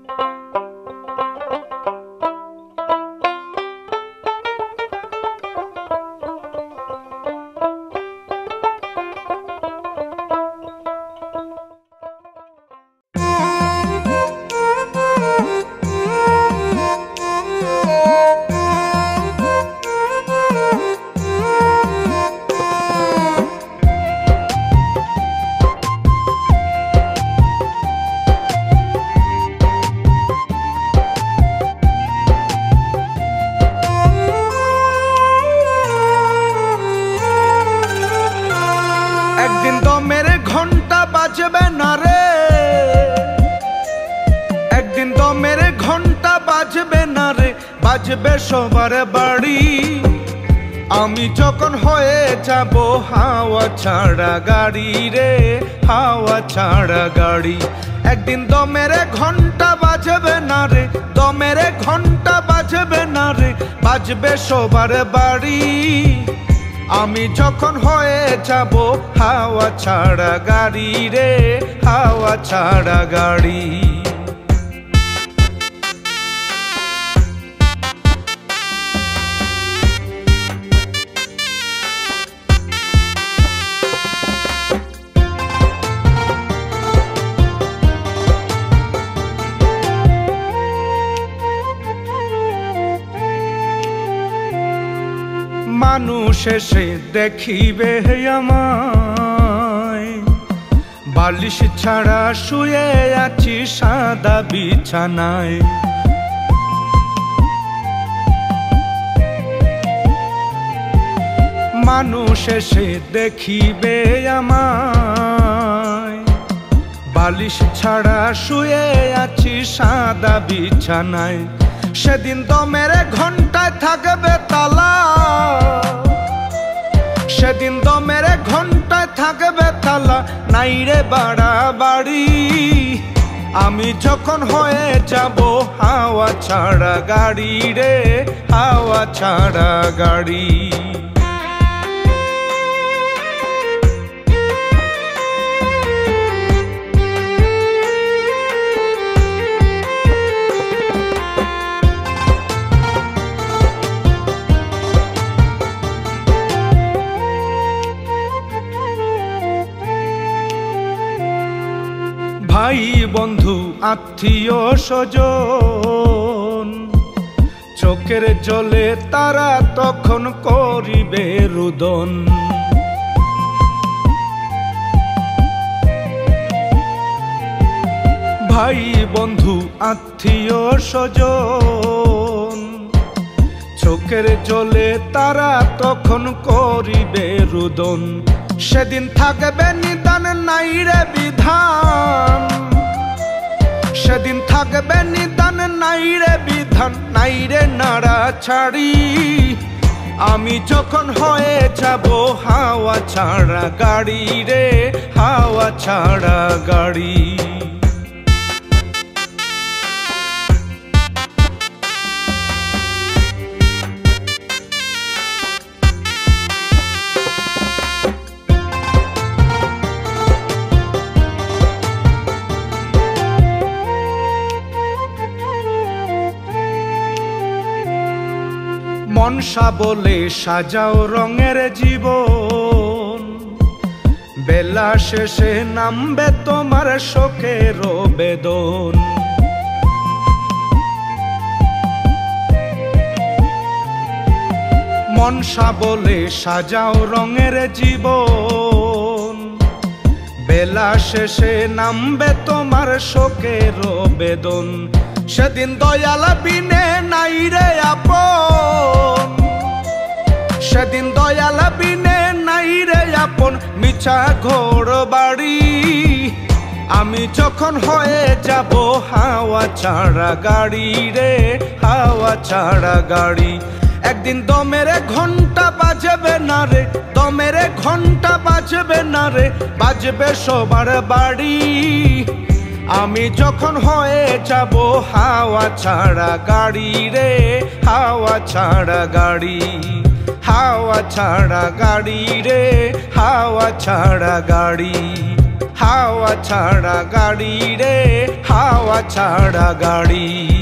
একদিন বাজবে না রে একদিন দমের ঘণ্টা বাজবে না রে, বাজবে সবার বাড়ি। আমি যখন হয়ে যাব, হাওয়া ছাড়া গাড়ি রে, হাওয়া ছাড়া গাড়ি। একদিন দমের ঘণ্টা বাজবে না রে দমের ঘণ্টা বাজবে না রে, বাজবে সবার বাড়ি। আমি যখন হয়ে যাব হাওয়া ছাড়া গাড়ি রে হাওয়া ছাড়া গাড়ি। মানুষ এসে দেখিবে আমায়। বালিশ ছাড়া শুয়ে আছি সাদা বিছানায়। মানুষ এসে দেখিবে আমায়। বালিশ ছাড়া শুয়ে আছি সাদা বিছানায়। সেদিন তো মেরে ঘন্টায় থাকবে তালা। সেদিন তো মেরে ঘন্টায় থাকবে তালা। নাই রে বাড়া বাড়ি, আমি যখন হয়ে যাব হাওয়া ছাড়া গাড়ি রে, হাওয়া ছাড়া গাড়ি। ভাই বন্ধু, আত্মীয়, স্বজন। চোখের জলে তারা তখন করিবে রুদন। ভাই বন্ধু, আত্মীয়, স্বজন। চোখের জলে তারা তখন করিবে রুদন। সেদিন থাকবে নিদান নাই রে বিধান। সেদিন থাকবে নিদান নাই রে বিধান, নাই রে নাড়া ছাড়ি আমি যখন হয়ে যাব হাওয়া ছাড়া গাড়ি রে, হাওয়া ছাড়া গাড়ি। মনসা বলে সাজাও রঙের জীবন। বেলা শেষে নামবে তোমার শোকের বেদন। মনসা বলে সাজাও রঙের জীবন। বেলা শেষে নামবে তোমার শোকের বেদন। সেদিন দয়াল বিনে নাই রে আপন। সেদিন দয়াল বিনে নাই রে আপন, মিছা ঘোর বাড়ি। আমি যখন হয়ে যাব হাওয়া ছাড়া গাড়ি রে, হাওয়া ছাড়া গাড়ি। একদিন দমের ঘণ্টা বাজবে না রে, দমের ঘণ্টা বাজবে না রে, বাজবে সবার বাড়ি। আমি যখন হয়ে যাব হাওয়া ছাড়া গাড়ি রে, হাওয়া ছাড়া গাড়ি, হাওয়া ছাড়া গাড়ি রে, হাওয়া ছাড়া গাড়ি, হাওয়া ছাড়া গাড়ি রে, হাওয়া ছাড়া গাড়ি।